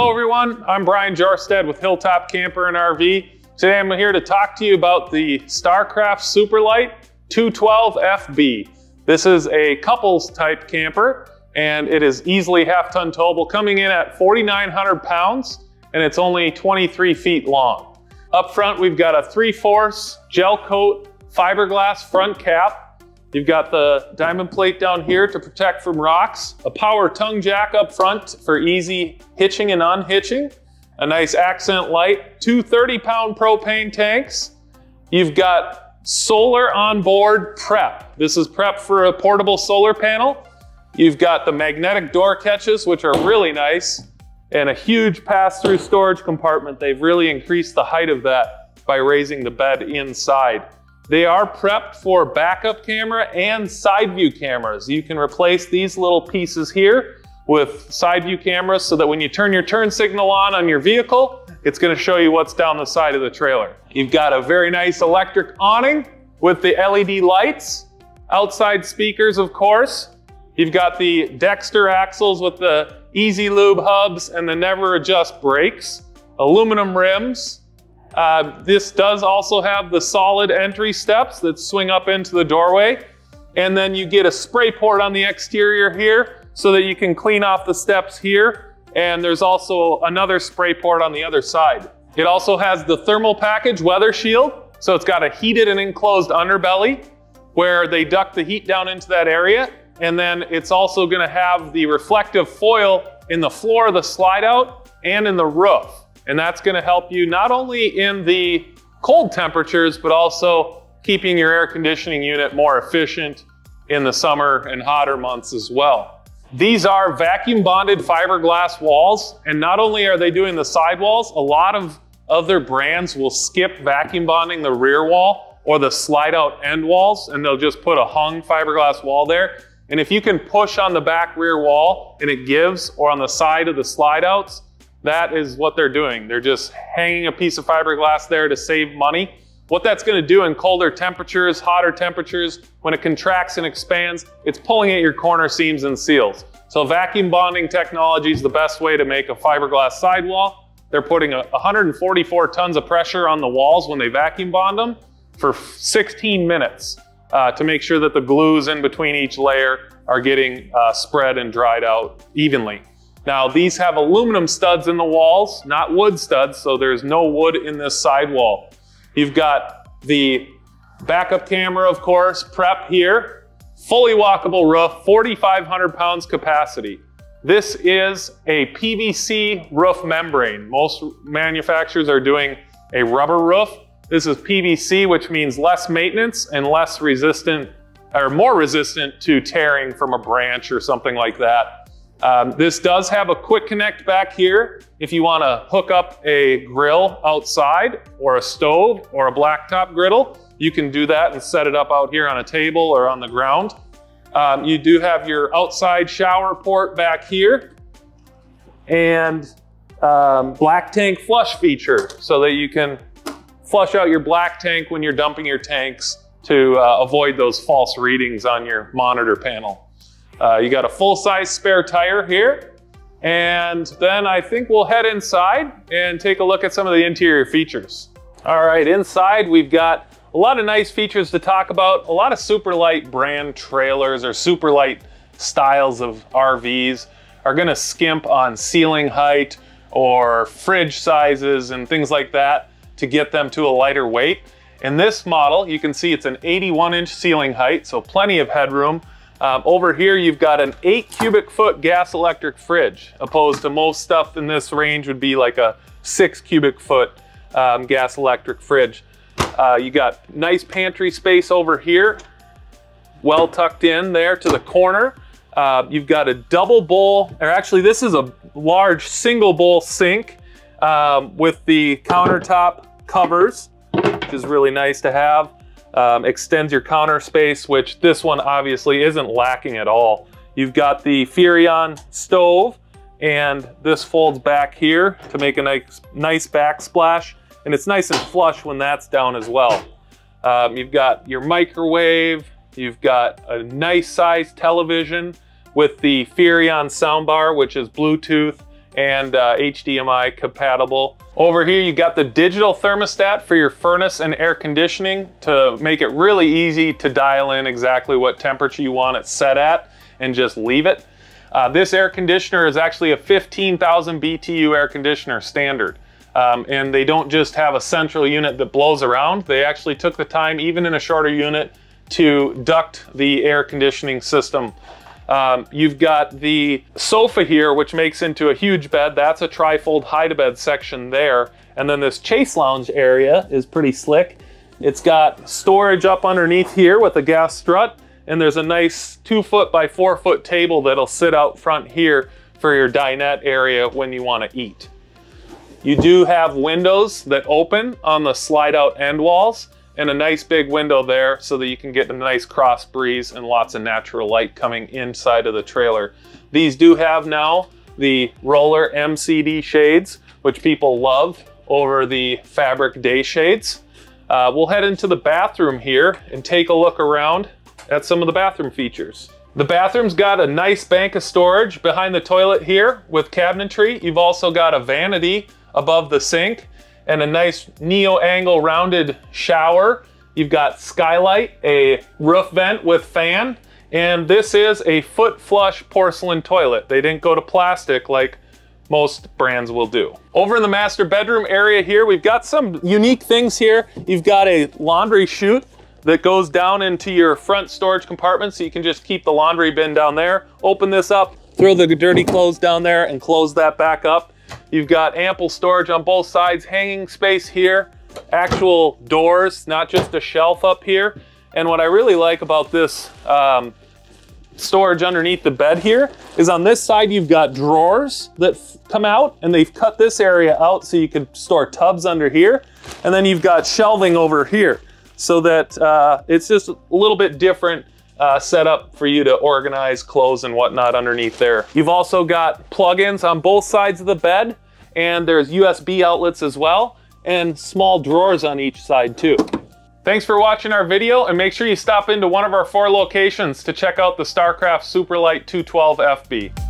Hello everyone, I'm Brian Jorstad with Hilltop Camper and RV. Today I'm here to talk to you about the Starcraft Super Lite 212FB. This is a couples type camper and it is easily half ton towable coming in at 4,900 pounds and it's only 23 feet long. Up front we've got a 3 force gel coat fiberglass front cap You've got the diamond plate down here to protect from rocks, a power tongue jack up front for easy hitching and unhitching, a nice accent light, two 30 pound propane tanks. You've got solar onboard prep. This is prep for a portable solar panel. You've got the magnetic door catches, which are really nice, and a huge pass-through storage compartment. They've really increased the height of that by raising the bed inside. They are prepped for backup camera and side view cameras. You can replace these little pieces here with side view cameras so that when you turn your turn signal on on your vehicle, it's gonna show you what's down the side of the trailer. You've got a very nice electric awning with the LED lights, outside speakers, of course. You've got the Dexter axles with the Easy Lube hubs and the never adjust brakes, aluminum rims, uh, this does also have the solid entry steps that swing up into the doorway. And then you get a spray port on the exterior here so that you can clean off the steps here. And there's also another spray port on the other side. It also has the thermal package weather shield. So it's got a heated and enclosed underbelly where they duct the heat down into that area. And then it's also gonna have the reflective foil in the floor of the slide out and in the roof. And that's gonna help you not only in the cold temperatures, but also keeping your air conditioning unit more efficient in the summer and hotter months as well. These are vacuum bonded fiberglass walls. And not only are they doing the sidewalls, a lot of other brands will skip vacuum bonding the rear wall or the slide out end walls, and they'll just put a hung fiberglass wall there. And if you can push on the back rear wall and it gives, or on the side of the slide outs, that is what they're doing. They're just hanging a piece of fiberglass there to save money. What that's gonna do in colder temperatures, hotter temperatures, when it contracts and expands, it's pulling at your corner seams and seals. So vacuum bonding technology is the best way to make a fiberglass sidewall. They're putting 144 tons of pressure on the walls when they vacuum bond them for 16 minutes uh, to make sure that the glues in between each layer are getting uh, spread and dried out evenly. Now these have aluminum studs in the walls, not wood studs, so there's no wood in this sidewall. You've got the backup camera, of course, prep here, fully walkable roof, 4,500 pounds capacity. This is a PVC roof membrane. Most manufacturers are doing a rubber roof. This is PVC, which means less maintenance and less resistant, or more resistant to tearing from a branch or something like that. Um, this does have a quick connect back here. If you want to hook up a grill outside or a stove or a blacktop griddle, you can do that and set it up out here on a table or on the ground. Um, you do have your outside shower port back here and um, black tank flush feature so that you can flush out your black tank when you're dumping your tanks to uh, avoid those false readings on your monitor panel. Uh, you got a full-size spare tire here. And then I think we'll head inside and take a look at some of the interior features. All right, inside we've got a lot of nice features to talk about. A lot of Superlight brand trailers or Superlight styles of RVs are gonna skimp on ceiling height or fridge sizes and things like that to get them to a lighter weight. In this model, you can see it's an 81 inch ceiling height, so plenty of headroom. Um, over here, you've got an eight cubic foot gas electric fridge, opposed to most stuff in this range would be like a six cubic foot um, gas electric fridge. Uh, you got nice pantry space over here, well tucked in there to the corner. Uh, you've got a double bowl, or actually this is a large single bowl sink um, with the countertop covers, which is really nice to have um, extends your counter space, which this one obviously isn't lacking at all. You've got the Furrion stove, and this folds back here to make a nice, nice backsplash, and it's nice and flush when that's down as well. Um, you've got your microwave, you've got a nice sized television with the Furrion soundbar, which is Bluetooth and uh, HDMI compatible. Over here, you got the digital thermostat for your furnace and air conditioning to make it really easy to dial in exactly what temperature you want it set at and just leave it. Uh, this air conditioner is actually a 15,000 BTU air conditioner standard. Um, and they don't just have a central unit that blows around. They actually took the time, even in a shorter unit, to duct the air conditioning system. Um, you've got the sofa here, which makes into a huge bed. That's a trifold hide-a-bed section there. And then this chase lounge area is pretty slick. It's got storage up underneath here with a gas strut and there's a nice two foot by four foot table that'll sit out front here for your dinette area when you want to eat. You do have windows that open on the slide out end walls and a nice big window there so that you can get a nice cross breeze and lots of natural light coming inside of the trailer. These do have now the roller MCD shades, which people love over the fabric day shades. Uh, we'll head into the bathroom here and take a look around at some of the bathroom features. The bathroom's got a nice bank of storage behind the toilet here with cabinetry. You've also got a vanity above the sink and a nice neo-angle rounded shower. You've got skylight, a roof vent with fan, and this is a foot flush porcelain toilet. They didn't go to plastic like most brands will do. Over in the master bedroom area here, we've got some unique things here. You've got a laundry chute that goes down into your front storage compartment so you can just keep the laundry bin down there. Open this up, throw the dirty clothes down there and close that back up. You've got ample storage on both sides, hanging space here, actual doors, not just a shelf up here. And what I really like about this um, storage underneath the bed here is on this side you've got drawers that come out and they've cut this area out so you can store tubs under here. And then you've got shelving over here so that uh, it's just a little bit different uh, setup for you to organize clothes and whatnot underneath there. You've also got plugins on both sides of the bed and there's USB outlets as well and small drawers on each side too. Thanks for watching our video and make sure you stop into one of our four locations to check out the Starcraft Super Lite 212 FB.